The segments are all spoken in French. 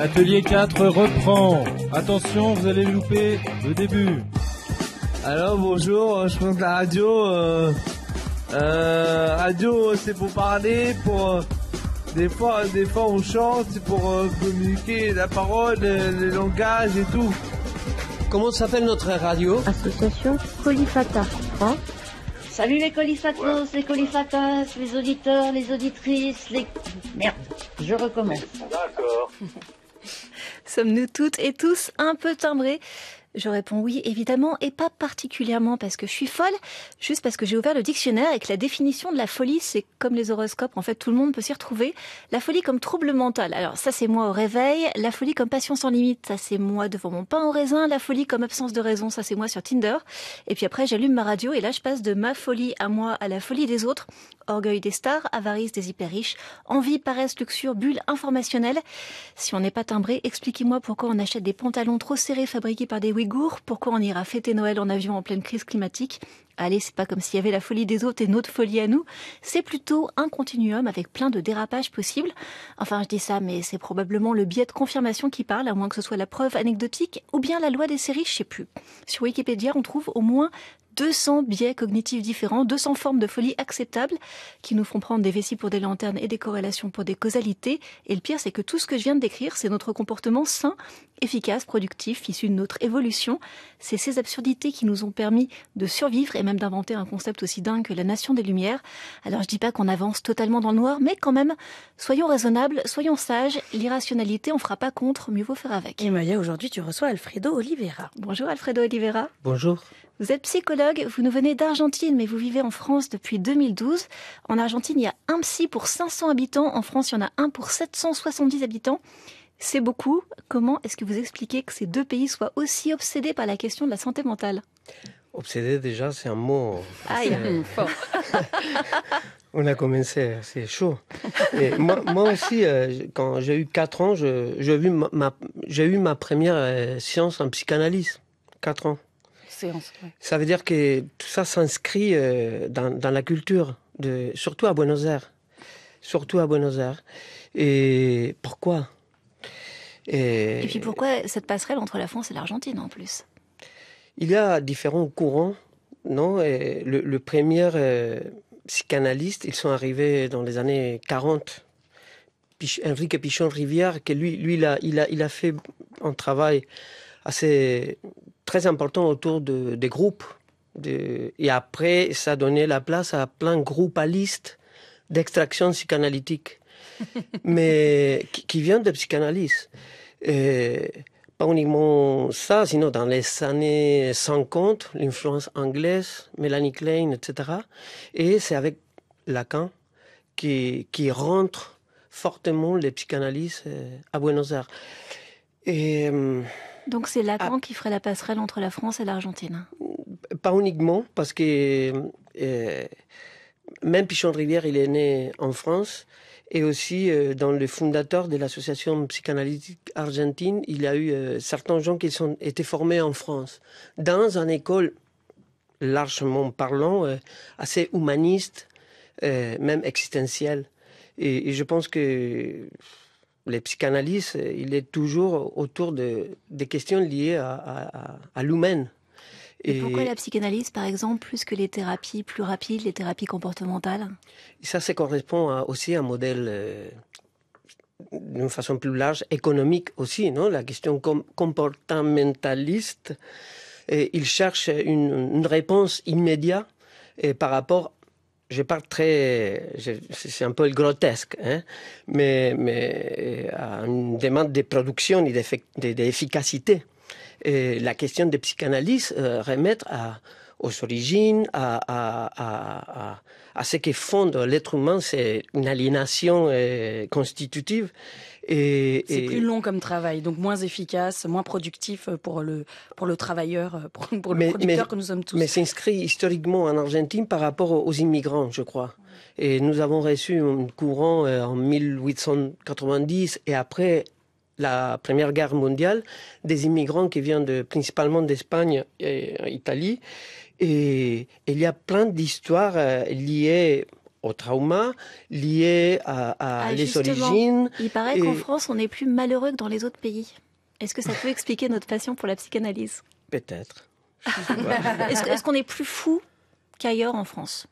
L'atelier 4 reprend. Attention, vous allez louper le début. Alors bonjour, je compte la radio. Euh, euh, radio, c'est pour parler, pour euh, des fois, des fois on chante, c'est pour euh, communiquer la parole, le, le langage et tout. Comment s'appelle notre radio? Association Colifata. Hein? Salut les colifatos, les colifatas, les auditeurs, les auditrices, les... Merde, je recommence. D'accord. Sommes-nous toutes et tous un peu timbrés? Je réponds oui, évidemment, et pas particulièrement parce que je suis folle, juste parce que j'ai ouvert le dictionnaire et que la définition de la folie, c'est comme les horoscopes, en fait, tout le monde peut s'y retrouver. La folie comme trouble mental. Alors, ça, c'est moi au réveil. La folie comme passion sans limite, ça, c'est moi devant mon pain au raisin. La folie comme absence de raison, ça, c'est moi sur Tinder. Et puis après, j'allume ma radio et là, je passe de ma folie à moi à la folie des autres. Orgueil des stars, avarice des hyper riches, envie, paresse, luxure, bulle informationnelle. Si on n'est pas timbré, expliquez-moi pourquoi on achète des pantalons trop serrés fabriqués par des Pourquoi on ira fêter Noël en avion en pleine crise climatique? Allez, c'est pas comme s'il y avait la folie des autres et notre folie à nous. C'est plutôt un continuum avec plein de dérapages possibles. Enfin, je dis ça, mais c'est probablement le biais de confirmation qui parle, à moins que ce soit la preuve anecdotique ou bien la loi des séries, je sais plus. Sur Wikipédia, on trouve au moins 200 biais cognitifs différents, 200 formes de folie acceptables qui nous font prendre des vessies pour des lanternes et des corrélations pour des causalités. Et le pire, c'est que tout ce que je viens de décrire, c'est notre comportement sain, efficace, productif, issu de notre évolution. C'est ces absurdités qui nous ont permis de survivre et même d'inventer un concept aussi dingue que la nation des Lumières. Alors je dis pas qu'on avance totalement dans le noir, mais quand même, soyons raisonnables, soyons sages. L'irrationalité, on fera pas contre, mieux vaut faire avec. Et Maya, aujourd'hui, tu reçois Alfredo Oliveira. Bonjour Alfredo Oliveira. Bonjour. Vous êtes psychologue, vous nous venez d'Argentine, mais vous vivez en France depuis 2012. En Argentine, il y a un psy pour 500 habitants. En France, il y en a un pour 770 habitants. C'est beaucoup. Comment est-ce que vous expliquez que ces deux pays soient aussi obsédés par la question de la santé mentale? Obsédé, déjà, c'est un mot. Aïe, fort. On a commencé, c'est chaud. Et moi, moi aussi, euh, quand j'ai eu 4 ans, j'ai eu ma, eu ma première euh, séance en psychanalyse. 4 ans. Séance. ouais. Ça veut dire que tout ça s'inscrit euh, dans, dans la culture, de, surtout à Buenos Aires. Surtout à Buenos Aires. Et pourquoi? Et, Et puis pourquoi cette passerelle entre la France et l'Argentine en plus? Il y a différents courants, non? Et le, le premier euh, psychanalyste, ils sont arrivés dans les années 40. Pich- Enrique Pichon-Rivière, que lui, lui il, a, il, a, il a fait un travail assez très important autour de, des groupes. De- et après, ça a donné la place à plein de groupalistes d'extraction psychanalytique, mais qui, qui viennent de psychanalyse. Et pas uniquement ça, sinon dans les années 50, l'influence anglaise, Melanie Klein, etc. Et c'est avec Lacan qui, qui rentre fortement les psychanalyses euh, à Buenos Aires. Et euh, Donc c'est Lacan qui ferait la passerelle entre la France et l'Argentine. pas uniquement, parce que euh, même Pichon Rivière, il est né en France. Et aussi, euh, dans le fondateur de l'association psychanalytique argentine, il y a eu euh, certains gens qui sont été formés en France, dans une école largement parlant, assez humaniste, même existentielle. Et, et je pense que les psychanalystes, euh, il est toujours autour de, des questions liées à, à, l'humain. Et, pourquoi la psychanalyse, par exemple, plus que les thérapies plus rapides, les thérapies comportementales? Ça, ça correspond à- aussi à un modèle, euh, d'une façon plus large, économique aussi, non? La question com- comportementaliste, et il cherche une, une réponse immédiate et par rapport, je parle très, c'est un peu grotesque, hein, mais, mais une demande de production et d'effic- de- d'efficacité. Et la question de psychanalyse euh, remettre aux origines, à, à, à, à, ce qui fonde l'être humain, c'est une aliénation euh, constitutive. Et, C'est et- plus long comme travail, donc moins efficace, moins productif pour le, pour le travailleur, pour, pour le Mais- producteur mais- que nous sommes tous. Mais s'inscrit historiquement en Argentine par rapport aux immigrants, je crois. Et nous avons reçu un courant euh, en 1890 et après la Première Guerre mondiale des immigrants qui viennent de, principalement d'Espagne et d'Italie. Et il y a plein d'histoires euh, liées au trauma, liées à, à Ah, les origines. Il paraît qu'en France, on est plus malheureux que dans les autres pays. Est-ce que ça peut expliquer notre passion pour la psychanalyse? Peut-être. Est-ce qu'on est plus fou qu'ailleurs en France?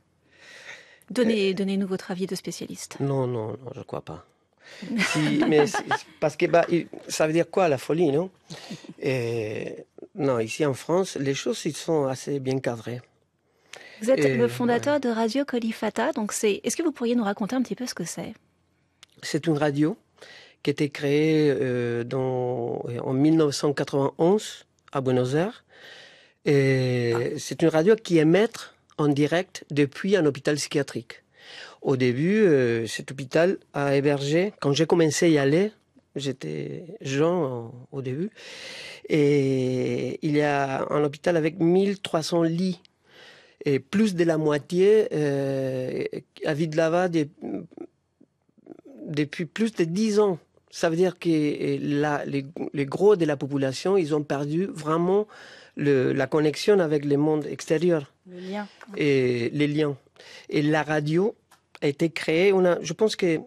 Donnez, Donnez-nous votre avis de spécialiste. Non, non, non, je crois pas. Si- mais parce que bah, ça veut dire quoi la folie, non? Et, Non, ici en France, les choses ils sont assez bien cadrées. Vous êtes Et- le fondateur de Radio Colifata, donc c'est. Est-ce que vous pourriez nous raconter un petit peu ce que c'est? C'est une radio qui a été créée euh, dans, en 1991 à Buenos Aires. Et c'est une radio qui émet en direct depuis un hôpital psychiatrique. Au début, euh, cet hôpital a hébergé, quand j'ai commencé à y aller, j'étais jeune au début, et il y a un hôpital avec 1300 lits. Et plus de la moitié euh, habite là-bas des- depuis plus de dix ans. Ça veut dire que la- les, les gros de la population, ils ont perdu vraiment le- la connexion avec le monde extérieur Le lien. et les liens. Et la radio a été créée. On a, je pense que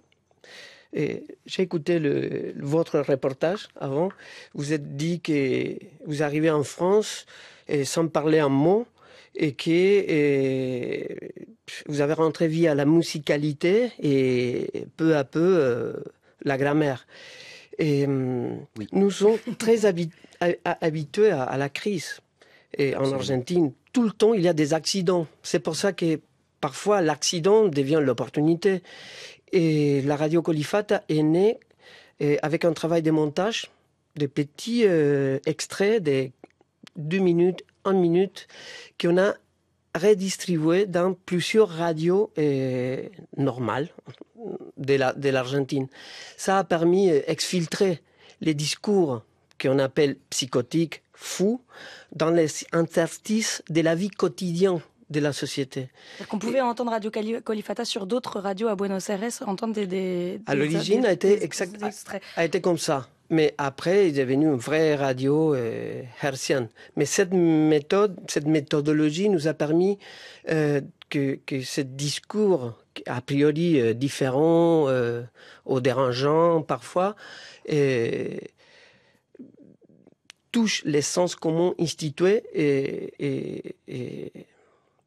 euh, j'ai écouté le, votre reportage avant. Vous êtes dit que vous arrivez en France et sans parler un mot et que euh, vous avez rentré via la musicalité et peu à peu euh, la grammaire. Et Oui. nous sommes très habi- ha- ha- habitués à, à la crise. Et en. Argentine, tout le temps, il y a des accidents. C'est pour ça que parfois l'accident devient l'opportunité. Et la radio Colifata est née euh, avec un travail de montage, de petits euh, extraits de deux minutes, une minute, qu'on a redistribué dans plusieurs radios euh, normales de la- de l'Argentine. Ça a permis d'exfiltrer les discours qu'on appelle psychotiques, fous, dans les interstices de la vie quotidienne de la société. On pouvait entendre Radio Colifata sur d'autres radios à Buenos Aires, entendre des. des À l'origine, a été exact- a été comme ça. Mais après, il est devenu une vraie radio euh, hertzienne. Mais cette méthode, cette méthodologie nous a permis euh, que, que ce discours, a priori euh, différent, euh, ou dérangeant parfois, euh, touche les sens communs institués et, et, et,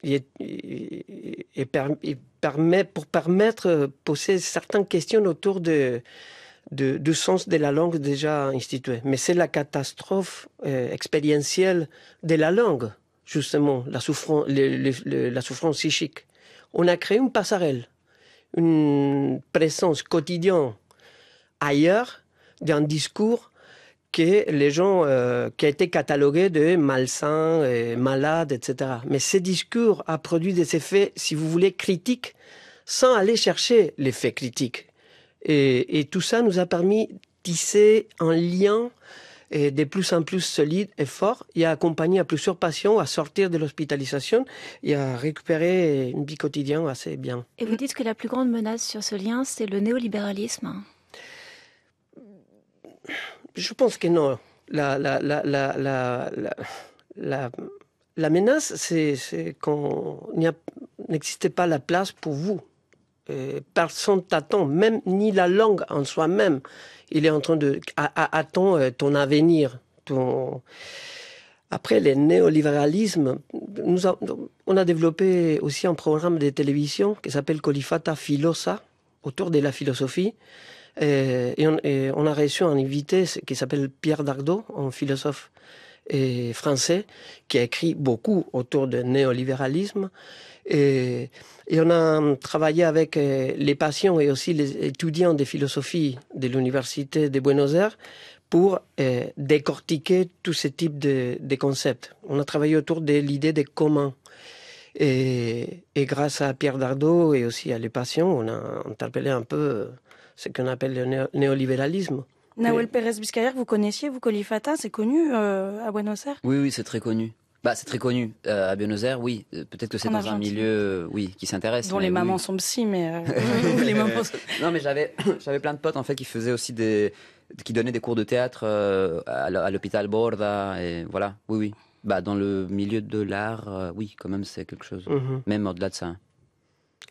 et- et- et per- et permet, pour permettre de poser certaines questions autour du sens de la langue déjà instituée. Mais c'est la catastrophe euh, expérientielle de la langue, justement, la souffrance, la souffrance psychique. On a créé une passerelle, une présence quotidienne ailleurs d'un discours que les gens euh, qui a été catalogué de malsains, euh, malades, etc. Mais ce discours a produit des effets, si vous voulez, critiques, sans aller chercher l'effet critique. Et, et tout ça nous a permis de tisser un lien de plus en plus solide et fort et a accompagné à plusieurs patients à sortir de l'hospitalisation et à récupérer une vie quotidienne assez bien. Et vous dites que la plus grande menace sur ce lien, c'est le néolibéralisme. Je pense que non. La, la, la, la, menace, c'est quand n'existait pas la place pour vous. Euh, personne t'attend, même ni la langue en soi-même. Il est en train de attend euh, ton avenir. Ton... Après, le néolibéralisme, nous on a développé aussi un programme de télévision qui s'appelle Colifata Filosa, autour de la philosophie. Euh, et, on, et on a reçu un invité qui s'appelle Pierre Dardot, un philosophe euh, français, qui a écrit beaucoup autour du néolibéralisme. Et, on a travaillé avec euh, les patients et aussi les étudiants de philosophie de l'Université de Buenos Aires pour euh, décortiquer tous ces types de, concepts. On a travaillé autour de l'idée de commun. Et, et grâce à Pierre Dardot et aussi à les patients, on a interpellé un peu ce qu'on appelle le néo- néolibéralisme. Nahuel Pérez Biscayer, vous connaissiez, vous, Colifata C'est connu euh, à Buenos Aires? Oui, oui, c'est très connu. Bah, c'est très connu. Euh, à Buenos Aires, oui. Euh, Peut-être que c'est dans un milieu, euh, oui, qui s'intéresse. Dont les oui, mamans oui. sont psy, mais. euh, les mamans sont- Non, mais j'avais, j'avais plein de potes en fait qui faisaient aussi des, qui donnaient des cours de théâtre euh, à, l'hôpital Borda et voilà. Oui, oui. Bah, dans le milieu de l'art, euh, oui, quand même, c'est quelque chose. Mhm. Même au-delà de ça.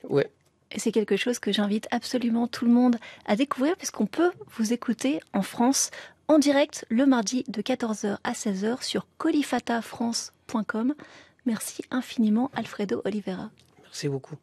Ouais. Et c'est quelque chose que j'invite absolument tout le monde à découvrir puisqu'on peut vous écouter en France en direct le mardi de 14h à 16h sur colifatafrance.com. Merci infiniment Alfredo Oliveira. Merci beaucoup.